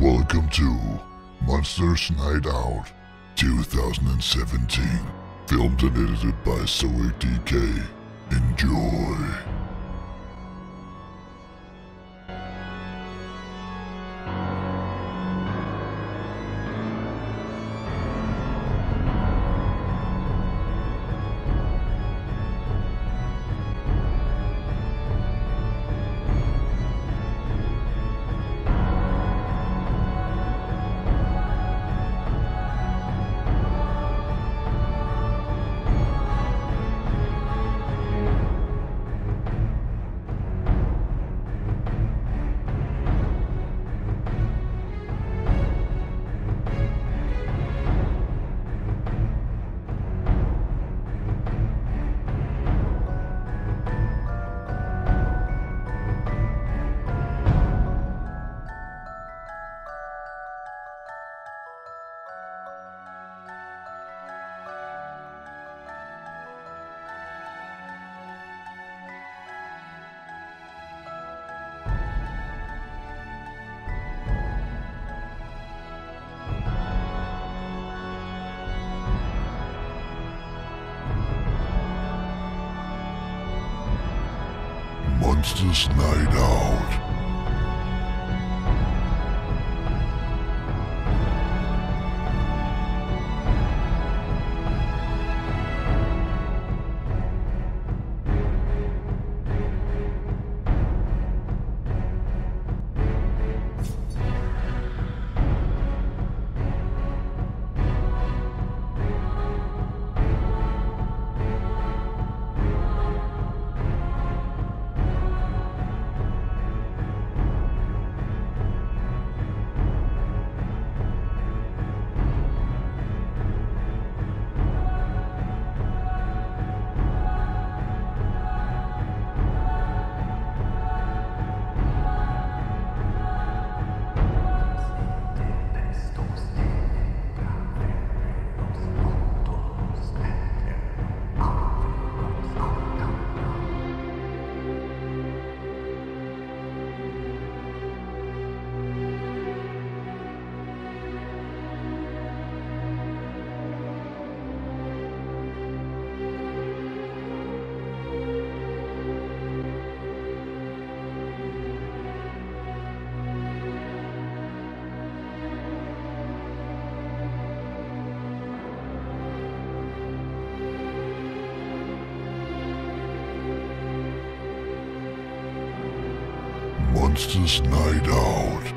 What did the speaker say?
Welcome to Monsters Night Out 2017. Filmed and edited by Zoe DK. Enjoy. Monsters Night Out. Monsters Night Out.